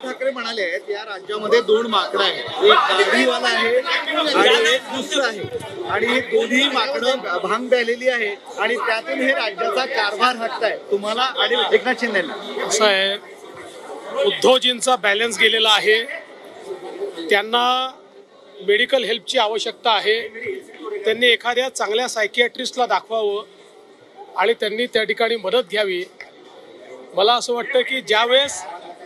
ठाकरे म्हणाले आहेत या राज्यामध्ये दोन माकडं आहेत. एक गांधीवाला आहे आणि एक दुसरं आहे. आणि दोन्ही माकडं भांग द्यालेली आहे आणि त्यातून हे राज्याचा कारभार आहे तुम्हाला आणि एकनाथ शिंदेना असं आहे. उद्धवजींचा बॅलन्स गेलेला आहे. त्यांना मेडिकल हेल्पची आवश्यकता आहे. त्यांनी एखाद्या चांगल्या सायकियाट्रिस्टला दाखवावं आणि त्यांनी त्या ठिकाणी मदत घ्यावी. मला असं वाटतं की ज्यावेळेस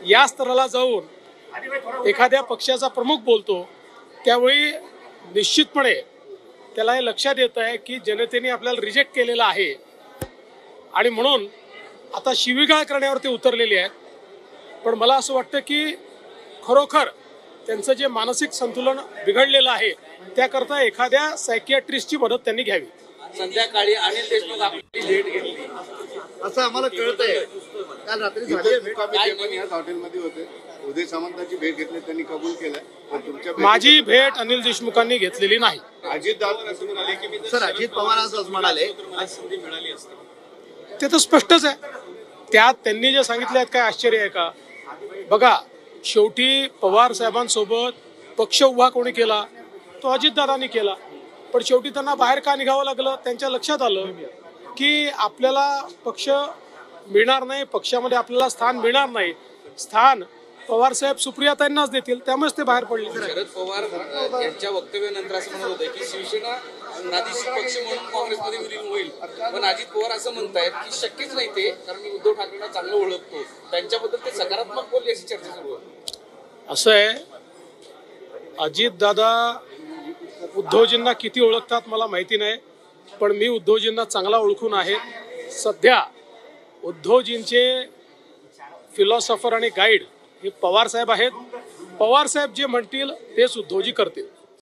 या स्तराला जाऊन एखाद्या पक्षाचा प्रमुख बोलतो त्यावेळी निश्चितपणे त्याला हे लक्षात येत आहे की जनतेने आपल्याला रिजेक्ट केलेलं आहे. आणि म्हणून आता शिवीगाळ करण्यावर ते उतरलेले आहेत. पण मला असं वाटतं की खरोखर त्यांचं जे मानसिक संतुलन बिघडलेलं आहे त्याकरता एखाद्या सायकियाट्रिस्टची मदत त्यांनी घ्यावी. संध्याकाळी अनिल देशमुख आपली भेट घेतली. असं आम्हाला कळतंय. काल रात्री झाली. आहे भेट. मुक्कामी पण याच हॉटेलमध्ये होते. उदय सामंतांची भेट घेतली त्यांनी कबूल पण तुमच्या माझी भेट अनिल देशमुखांनी घेतलेली नाही. अजित दादा असं म्हणाले की मी सर अजित पवार असंच म्हणाले. ते तर स्पष्टच आहे. त्यात त्यांनी जे सांगितले आहेत काय आश्चर्य आहे का? बघा शेवटी पवार साहेबांसोबत पक्ष उभा कोणी केला? तो अजितदादांनी केला. पण शेवटी त्यांना बाहेर का निघावं लागलं? त्यांच्या लक्षात आलं की आपल्याला पक्ष मिळणार नाही पक्षामध्ये आपल्याला स्थान मिळणार नाही. स्थान पवार साहेब सुप्रियाताईंनाच देतील त्यामुळेच ते बाहेर पडले. शरद पवार यांच्या वक्तव्यानंतर असं म्हणत होते की शिवसेना नादिशी पक्ष म्हणून काँग्रेसमध्ये विलीन होईल. पण अजित पवार असं म्हणतायत की शक्यच नाही ते कारण मी उद्धव ठाकरेंना चांगलं ओळखतो. त्यांच्याबद्दल ते सकारात्मक बोलले अशी चर्चा सुरू आहे असं आहे अजितदादा उद्धवजींना किती ओळखतात मला माहिती नाही पण मी उद्धवजींना चांगला ओळखून आहे. सध्या उद्धवजींचे फिलॉसॉफर आणि गाईड हे पवार साहेब आहेत. पवार साहेब जे म्हणतील तेच उद्धवजी करतील.